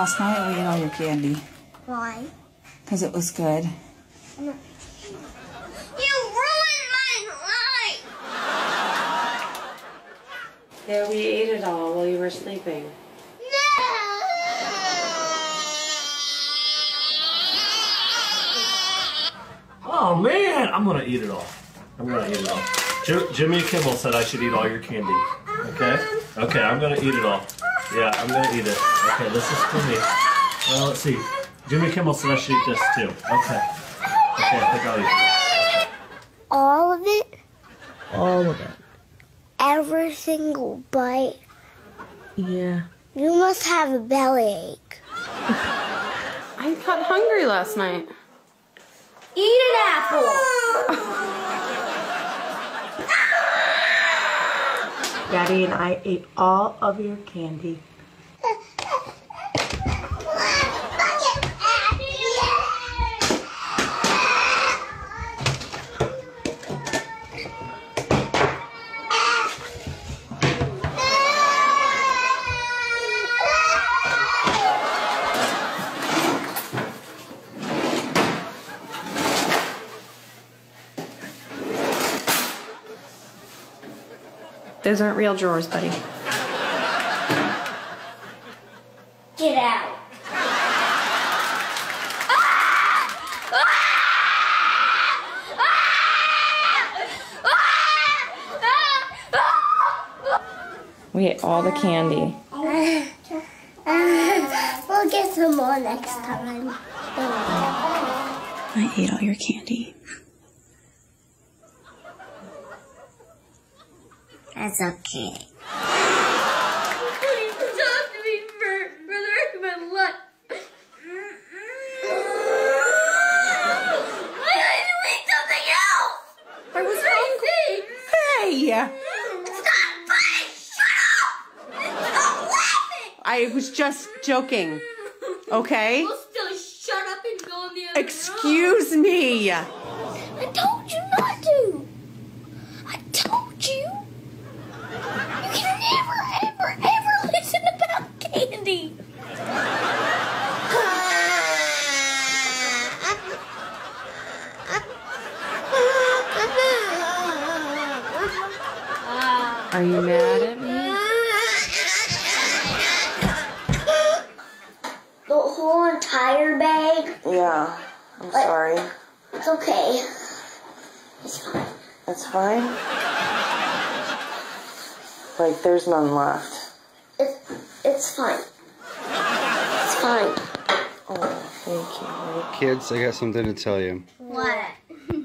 Last night we ate all your candy Why? because it was good. You ruined my life! Yeah, we ate it all while you were sleeping. No! Oh man, I'm gonna eat it all. I'm gonna eat it all. J- Jimmy Kimmel said I should eat all your candy. Okay? Okay, I'm gonna eat it all. Yeah, I'm gonna eat it. Okay, this is for me. Well, let's see. Jimmy Kimmel said I should eat this too. Okay. Okay, I think I'll eat it. All of it? All of it. Every single bite? Yeah. You must have a bellyache. I got hungry last night. Eat an apple! Daddy and I ate all of your candy. Those aren't real drawers, buddy. Get out. We ate all the candy. we'll get some more next time. I ate all your candy. That's okay. I need to eat something else. I was hungry. Hey! Stop playing! Shut up! Stop laughing! I was just joking. Okay? Still shut up and go in the other Excuse me. I told you not to. I told you. You can never, ever, ever listen about candy. Are you mad at me? The whole entire bag? Yeah. I'm sorry. It's okay. It's fine. That's fine. Like, there's none left. It's, it's fine. It's fine. Oh, thank you. Kids, I got something to tell you. What?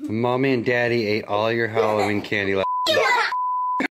Mommy and Daddy ate all your Halloween candy last